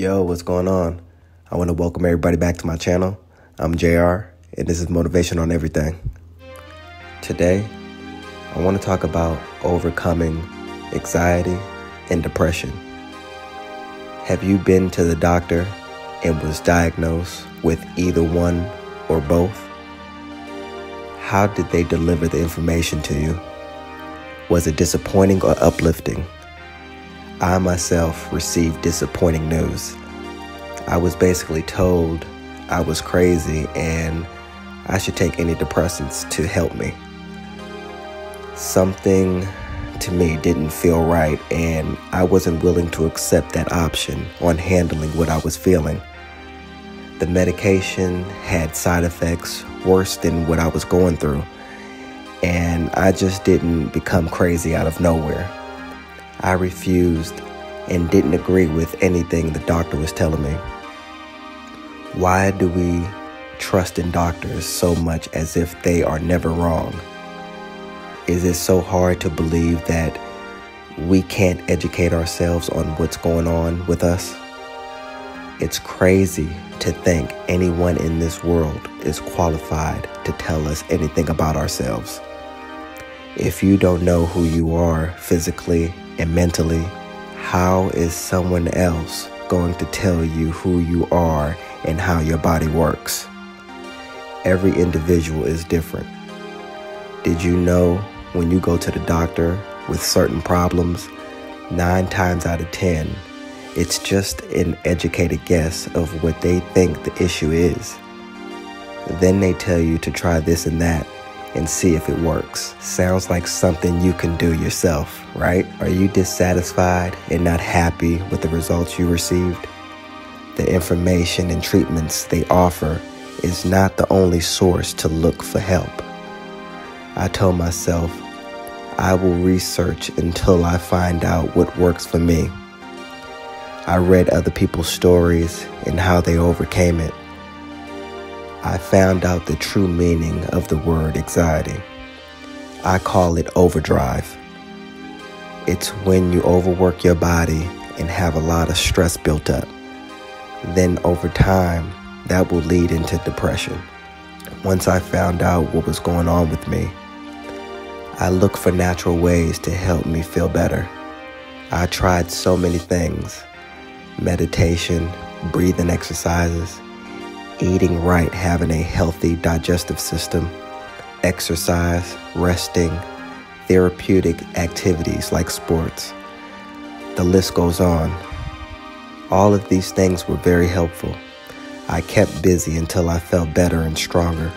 Yo, what's going on? I want to welcome everybody back to my channel. I'm JR, and this is Motivation on Everything. Today, I want to talk about overcoming anxiety and depression. Have you been to the doctor and was diagnosed with either one or both? How did they deliver the information to you? Was it disappointing or uplifting? I myself received disappointing news. I was basically told I was crazy and I should take antidepressants to help me. Something to me didn't feel right, and I wasn't willing to accept that option on handling what I was feeling. The medication had side effects worse than what I was going through, and I just didn't become crazy out of nowhere. I refused and didn't agree with anything the doctor was telling me. Why do we trust in doctors so much as if they are never wrong? Is it so hard to believe that we can't educate ourselves on what's going on with us? It's crazy to think anyone in this world is qualified to tell us anything about ourselves. If you don't know who you are physically and mentally, how is someone else going to tell you who you are and how your body works? Every individual is different. Did you know when you go to the doctor with certain problems, nine times out of ten, it's just an educated guess of what they think the issue is. Then they tell you to try this and that and see if it works. Sounds like something you can do yourself, right? Are you dissatisfied and not happy with the results you received? The information and treatments they offer is not the only source to look for help. I told myself, I will research until I find out what works for me. I read other people's stories and how they overcame it. I found out the true meaning of the word anxiety. I call it overdrive. It's when you overwork your body and have a lot of stress built up. Then over time, that will lead into depression. Once I found out what was going on with me, I looked for natural ways to help me feel better. I tried so many things meditation, breathing exercises, eating right, having a healthy digestive system, exercise, resting, therapeutic activities like sports. The list goes on. All of these things were very helpful. I kept busy until I felt better and stronger.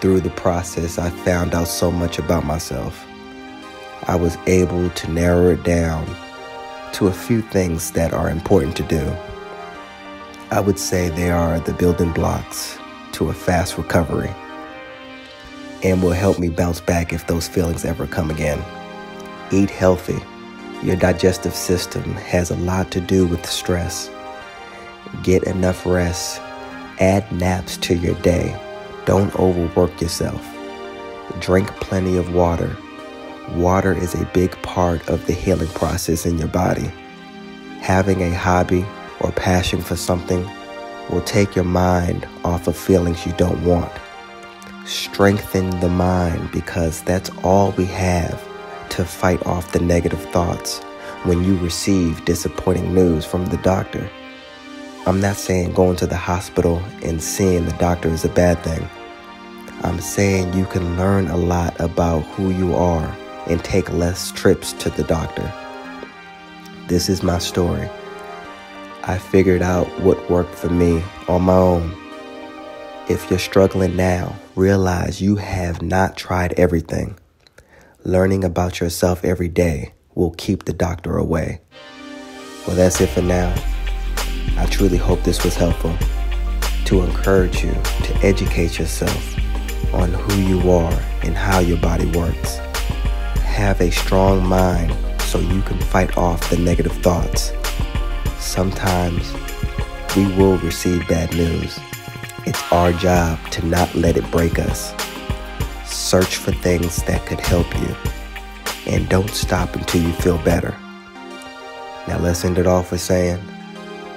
Through the process, I found out so much about myself. I was able to narrow it down to a few things that are important to do. I would say they are the building blocks to a fast recovery and will help me bounce back if those feelings ever come again. Eat healthy. Your digestive system has a lot to do with stress. Get enough rest. Add naps to your day. Don't overwork yourself. Drink plenty of water. Water is a big part of the healing process in your body. Having a hobby or passion for something will take your mind off of feelings you don't want. Strengthen the mind because that's all we have to fight off the negative thoughts when you receive disappointing news from the doctor. I'm not saying going to the hospital and seeing the doctor is a bad thing. I'm saying you can learn a lot about who you are and take less trips to the doctor. This is my story. I figured out what worked for me on my own. If you're struggling now, realize you have not tried everything. Learning about yourself every day will keep the doctor away. Well, that's it for now. I truly hope this was helpful to encourage you to educate yourself on who you are and how your body works. Have a strong mind so you can fight off the negative thoughts sometimes we will receive bad news. It's our job to not let it break us. Search for things that could help you. And don't stop until you feel better. Now let's end it off with saying,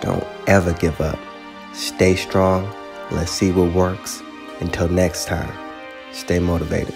Don't ever give up. Stay strong. Let's see what works. Until next time, stay motivated.